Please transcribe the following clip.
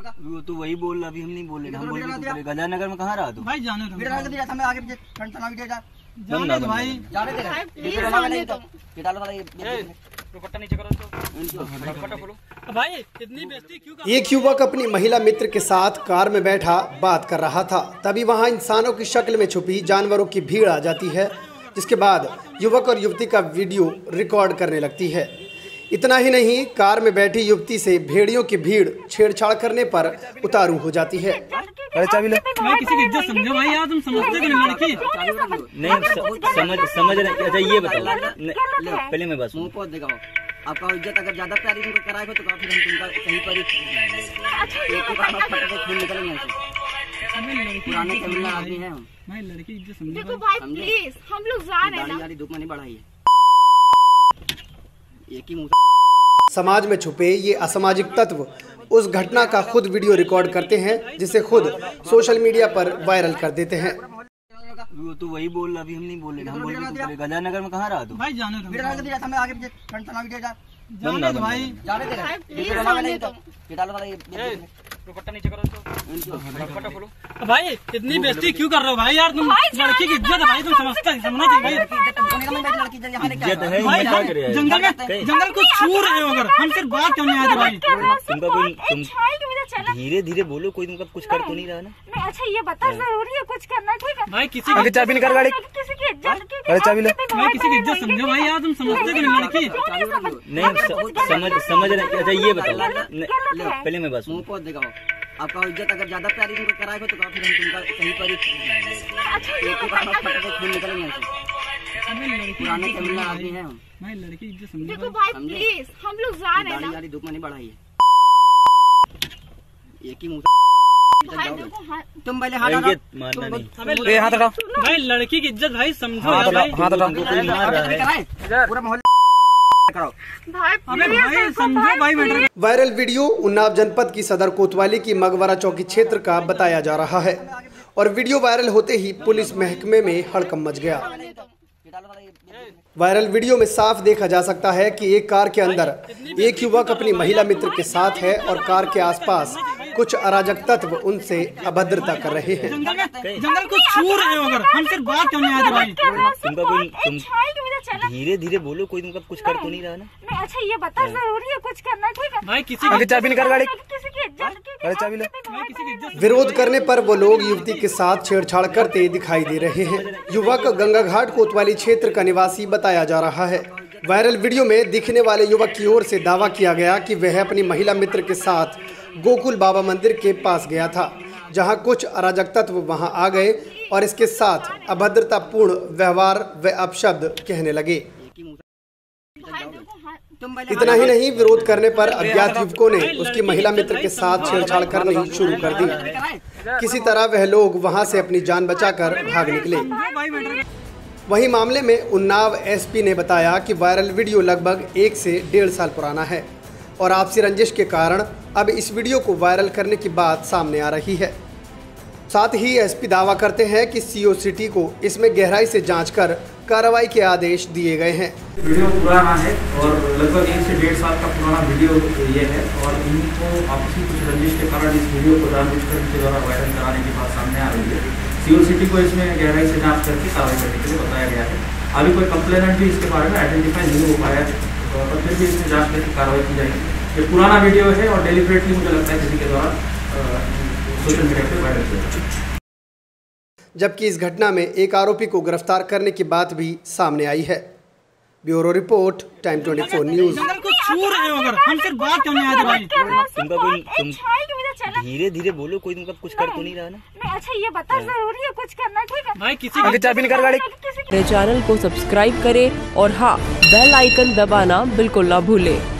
वो तो वही बोल अभी हम नहीं बोले हम बोल रहे गजा नगर में कहाँ रहा तू? भाई जाने दो। के दिया था मैं आगे पीछे फ्रंट चला वीडियो जा। जाने दो भाई। जाने दे रहा प्लीज़ वीडियो डाला नहीं तो। ये डालो वाला ये दुपट्टा नीचे करो दुपट्टा खोलो। भाई इतनी बेइज्जती क्यों कर एक युवक अपनी महिला मित्र के साथ कार में बैठा बात कर रहा था। तभी वहाँ इंसानों की शक्ल में छुपी जानवरों की भीड़ आ जाती है। जिसके बाद युवक और युवती का वीडियो रिकॉर्ड करने लगती है। इतना ही नहीं कार में बैठी युवती से भेड़ियों की भीड़ छेड़छाड़ करने पर उतारू हो जाती है। अरे चाबी लो भाई किसी की इज़्ज़त समझो भाई यार तुम समझते कि नहीं लड़की? नहीं समझ समझ रहे अच्छा ये बताओ। नहीं, पहले मैं बस मुँह पोत देगा आपका इज़्ज़त अगर ज़्यादा प्यारी तुमको कराएगा तो फिर हम तुमका कहीं पर ही एक ही बार फट के खून निकलेंगे अबे लड़की पुराने इज़्ज़त तमिल समझो आदमी भाई। हम। भाई लड़की इज़्ज़त समझो देखो भाई। प्लीज़ हम लोग जा रहे हैं धूप में नहीं बढ़ाई है। एक ही मुँह समाज में छुपे ये असामाजिक तत्व उस घटना का खुद वीडियो रिकॉर्ड करते हैं जिसे खुद सोशल मीडिया पर वायरल कर देते हैं। वो तो वही बोल अभी हम नहीं बोले हम बोल रहे गजा नगर में कहाँ रहा तू? भाई जाने दो दिया था मैं आगे पीछे। फ्रंट चला वीडियो जा जाने दो भाई। जाने दे। तो। दुपट्टा खोलो। भाई इतनी बेइज्जती क्यों कर रहे हो भाई यार? तुम लड़की की इज़्ज़त भाई तुम समझता समझना चाहिए भाई। है ये जंगल में जंगल को छू रहे हो अगर। हम सिर्फ़ बात क्यों नहीं भाई? तुमका कोई तुम छाई की वजह चला। धीरे धीरे बोलो कोई तुमका कुछ कर तो नहीं रहा ना। अच्छा ये बता ज़रूरी है कुछ करना ठीक है भाई किसी की चाबी निकाल गाड़ी। किसी की इज़्ज़त अरे चाबी लो। भाई किसी की इज़्ज़त समझो भाई यार तुम समझते कि नहीं लड़की? नहीं समझ समझ रहे अच्छा ये बताओ। पहले मैं बस मुँह पोत देगा आपका इज़्ज़त अगर ज़्यादा प्यारी कराएगा तो फिर हम तुमका कहीं पर ही एक ही बार में फट खून निकलेंगे पुराने आदमी हैं लड़की इज़्ज़त समझो देखो भाई। भाई प्लीज़ हम लोग जा रहे हैं ना। धूप में नहीं बढ़ाई है। एक ही मुँह भाई देखो हाँ तुम पहले हाथ ये हटाओ। मानना नहीं। अबे हाथ हटाओ। भाई लड़की की इज़्ज़त भाई समझो हाथ पूरा वायरल वीडियो उन्नाव जनपद की सदर कोतवाली की मगवरा चौकी क्षेत्र का बताया जा रहा है और वीडियो वायरल होते ही पुलिस महकमे में हड़कम मच गया। वायरल वीडियो में साफ़ देखा जा सकता है कि एक कार के अंदर एक युवक अपनी महिला मित्र के साथ है और कार के आसपास कुछ अराजक तत्व उनसे अभद्रता कर रहे हैं। जंगल को छू रहे हो अगर। हम सिर्फ़ बात भाई। तुमका कोई तुम धीरे धीरे बोलो कोई तुमका कुछ कर तो नहीं रहा ना। अच्छा ये बता ज़रूरी है कुछ करना ठीक है? भाई किसी की चाबी निकाल गाड़ी। अरे चाबी लो। विरोध करने पर वो लोग युवती के साथ छेड़छाड़ करते दिखाई दे रहे हैं। युवक गंगा घाट कोतवाली क्षेत्र का निवासी बताया जा रहा है। वायरल वीडियो में दिखने वाले युवक की ओर से दावा किया गया कि वह अपनी महिला मित्र के साथ गोकुल बाबा मंदिर के पास गया था जहाँ कुछ अराजक तत्व वहाँ आ गए और इसके साथ अभद्रतापूर्ण व्यवहार व अपशब्द कहने लगे भाई देखो हाँ तुम पहले इतना ही नहीं विरोध करने पर अज्ञात युवकों ने उसकी महिला मित्र के साथ छेड़छाड़ करनी शुरू कर दी किसी तरह वह लोग वहाँ से अपनी जान बचाकर भाग निकले। वहीं मामले में उन्नाव एसपी ने बताया कि वायरल वीडियो लगभग एक से डेढ़ साल पुराना है और आपसी रंजिश के कारण अब इस वीडियो को वायरल करने की बात सामने आ रही है। साथ ही एसपी दावा करते हैं कि सीओ सिटी को इसमें गहराई से जाँच कर कार्रवाई के आदेश दिए गए हैं। वीडियो पुराना है और लगभग एक से डेढ़ साल का पुराना वीडियो ये है और इनको आपसी कुछ रंजिश के कारण इस वीडियो को जानबूझकर इनके द्वारा वायरल कराने की बात सामने आ रही है। सीओ सिटी को इसमें गहराई से जाँच करके कार्रवाई करने के लिए बताया गया है। अभी कोई कंप्लेनेंट भी इसके बारे में आइडेंटिफाई नहीं हो पाया है और फिर भी इसमें जाँच करके कार्रवाई की जाएगी। ये पुराना वीडियो है और डेलिबरेटली मुझे लगता है किसी के द्वारा सोशल मीडिया पर वायरल किया जबकि इस घटना में एक आरोपी को गिरफ़्तार करने की बात भी सामने आई है। Bureau report time 24 news. हो धीरे धीरे बोलो कोई तुमका कुछ कर तो नहीं रहा ना? अच्छा ये बता ज़रूरी है कुछ करना ठीक है भाई किसी की चाबी निकाल गाड़ी। मेरे चैनल को सब्सक्राइब करें और हाँ बेल आइकन दबाना बिल्कुल ना भूलें।